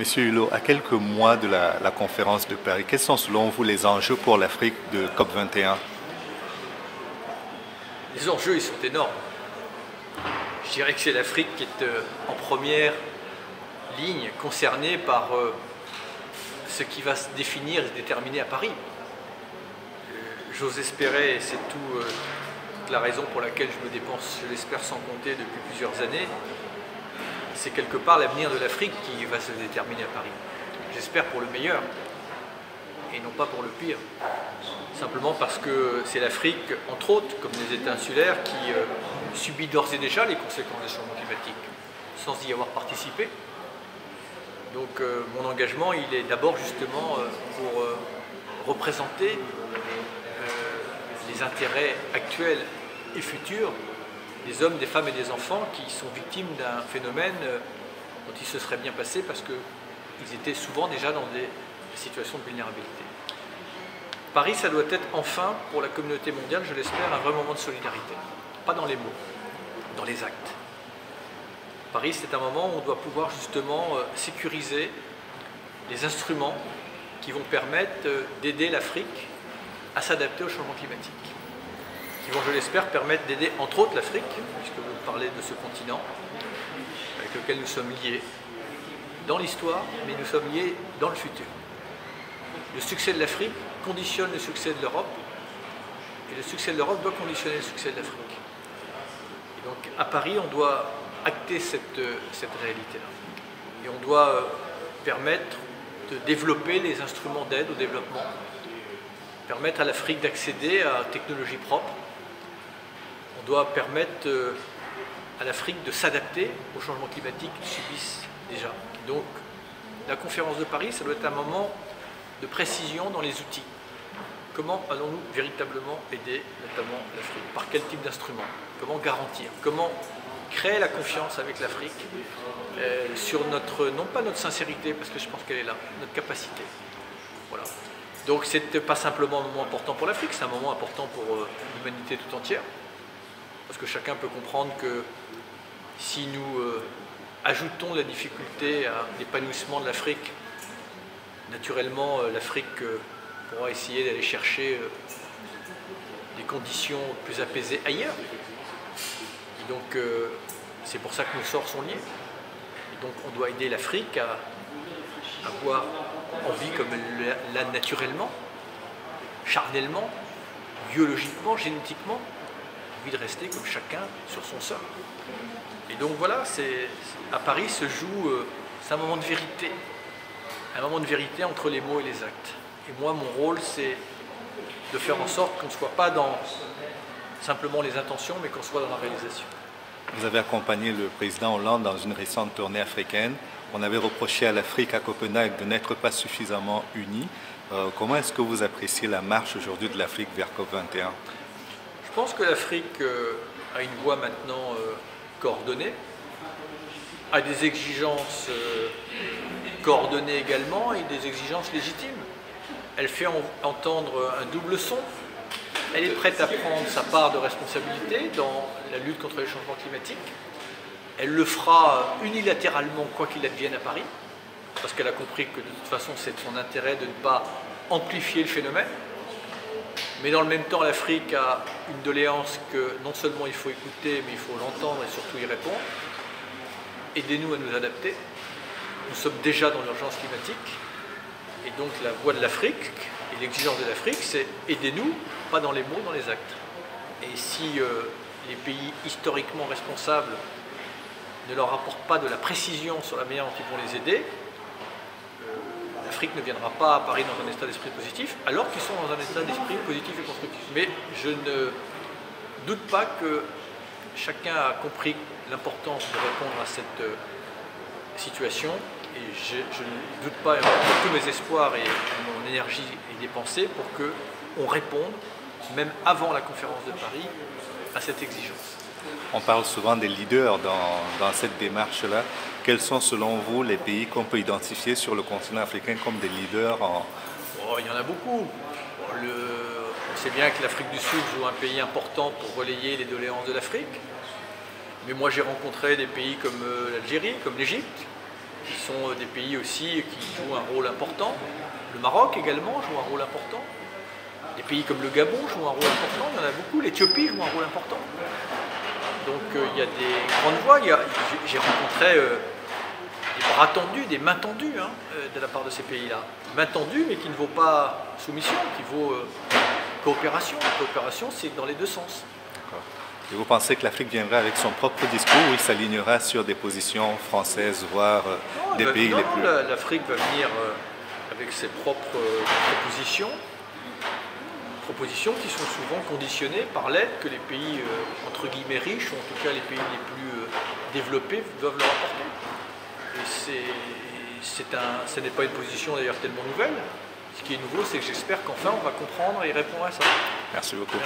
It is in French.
Monsieur Hulot, à quelques mois de la, conférence de Paris, quels sont selon vous les enjeux pour l'Afrique de COP21? Les enjeux, ils sont énormes. Je dirais que c'est l'Afrique qui est euh, en première ligne concernée par euh, ce qui va se définir et se déterminer à Paris. Euh, j'ose espérer, et c'est tout la raison pour laquelle je me dépense, je l'espère sans compter depuis plusieurs années, c'est quelque part l'avenir de l'Afrique qui va se déterminer à Paris. J'espère pour le meilleur et non pas pour le pire. Simplement parce que c'est l'Afrique, entre autres, comme les États insulaires, qui euh, subit d'ores et déjà les conséquences des changements climatiques, sans y avoir participé. Donc euh, mon engagement, il est d'abord justement euh, pour représenter les intérêts actuels et futurs des hommes, des femmes et des enfants qui sont victimes d'un phénomène euh, dont il se serait bien passé parce qu'ils étaient souvent déjà dans des situations de vulnérabilité. Paris, ça doit être enfin, pour la communauté mondiale, je l'espère, un vrai moment de solidarité. Pas dans les mots, dans les actes. Paris, c'est un moment où on doit pouvoir justement euh, sécuriser les instruments qui vont permettre euh, d'aider l'Afrique à s'adapter au changement climatique qui vont, je l'espère, permettre d'aider entre autres l'Afrique, puisque vous parlez de ce continent avec lequel nous sommes liés dans l'histoire, mais nous sommes liés dans le futur. Le succès de l'Afrique conditionne le succès de l'Europe, et le succès de l'Europe doit conditionner le succès de l'Afrique. Et donc à Paris, on doit acter cette, cette réalité-là. Et on doit euh, permettre de développer les instruments d'aide au développement, permettre à l'Afrique d'accéder à technologies propres, on doit permettre euh, à l'Afrique de s'adapter aux changements climatiques qu'ils subissent déjà. Donc la conférence de Paris, ça doit être un moment de précision dans les outils. Comment allons-nous véritablement aider notamment l'Afrique? Par quel type d'instrument? Comment garantir? Comment créer la confiance avec l'Afrique euh, sur notre, non pas notre sincérité, parce que je pense qu'elle est là, notre capacité? Voilà. Donc c'est pas simplement un moment important pour l'Afrique, c'est un moment important pour euh, l'humanité tout entière parce que chacun peut comprendre que si nous euh, ajoutons la difficulté à l'épanouissement de l'Afrique, naturellement euh, l'Afrique euh, pourra essayer d'aller chercher des conditions plus apaisées ailleurs. Et donc c'est pour ça que nos sorts sont liés. Et donc on doit aider l'Afrique à avoir envie comme elle l'a naturellement, charnellement, biologiquement, génétiquement, envie de rester comme chacun sur son sol. Et donc voilà, à Paris se joue, euh, c'est un moment de vérité, un moment de vérité entre les mots et les actes. Et moi, mon rôle, c'est de faire en sorte qu'on ne soit pas dans simplement les intentions, mais qu'on soit dans la réalisation. Vous avez accompagné le président Hollande dans une récente tournée africaine. On avait reproché à l'Afrique, à Copenhague, de n'être pas suffisamment unie. Euh, comment est-ce que vous appréciez la marche aujourd'hui de l'Afrique vers COP21 je pense que l'Afrique euh, a une voie maintenant euh, coordonnée, a des exigences euh, coordonnées également et des exigences légitimes. Elle fait entendre un double son. Elle est prête à prendre sa part de responsabilité dans la lutte contre les changements climatiques. Elle le fera unilatéralement, quoi qu'il advienne à Paris, parce qu'elle a compris que de toute façon c'est son intérêt de ne pas amplifier le phénomène. Mais dans le même temps, l'Afrique a une doléance que non seulement il faut écouter, mais il faut l'entendre et surtout y répondre. Aidez-nous à nous adapter. Nous sommes déjà dans l'urgence climatique. Et donc la voix de l'Afrique et l'exigence de l'Afrique, c'est aidez-nous, pas dans les mots, dans les actes. Et si euh, les pays historiquement responsables ne leur apportent pas de la précision sur la manière dont ils vont les aider, l'Afrique ne viendra pas à Paris dans un état d'esprit positif, alors qu'ils sont dans un état d'esprit positif et constructif. Mais je ne doute pas que chacun a compris l'importance de répondre à cette euh, situation et je, ne doute pas, tous mes espoirs et mon énergie est dépensée pour qu'on réponde, même avant la conférence de Paris, à cette exigence. On parle souvent des leaders dans, cette démarche-là. Quels sont selon vous les pays qu'on peut identifier sur le continent africain comme des leaders en... Oh, il y en a beaucoup. On sait bien que l'Afrique du Sud joue un pays important pour relayer les doléances de l'Afrique. Mais moi j'ai rencontré des pays comme euh, l'Algérie, comme l'Égypte, qui sont des pays aussi qui jouent un rôle important. Le Maroc également joue un rôle important. Des pays comme le Gabon jouent un rôle important, il y en a beaucoup. L'Éthiopie joue un rôle important. Donc euh, il y a des grandes voix. J'ai rencontré euh, des bras tendus, des mains tendues hein, euh, de la part de ces pays-là. Mains tendues, mais qui ne vaut pas soumission, qui vaut coopération. coopération, c'est dans les deux sens. Et vous pensez que l'Afrique viendra avec son propre discours ou il s'alignera sur des positions françaises, voire des pays les plus... l'Afrique va venir avec ses propres propositions propositions qui sont souvent conditionnées par l'aide que les pays, euh, entre guillemets, riches, ou en tout cas les pays les plus euh, développés, doivent leur apporter. Et c'est, un, ce n'est pas une position d'ailleurs tellement nouvelle. Ce qui est nouveau, c'est que j'espère qu'enfin on va comprendre et répondre à ça. Merci beaucoup.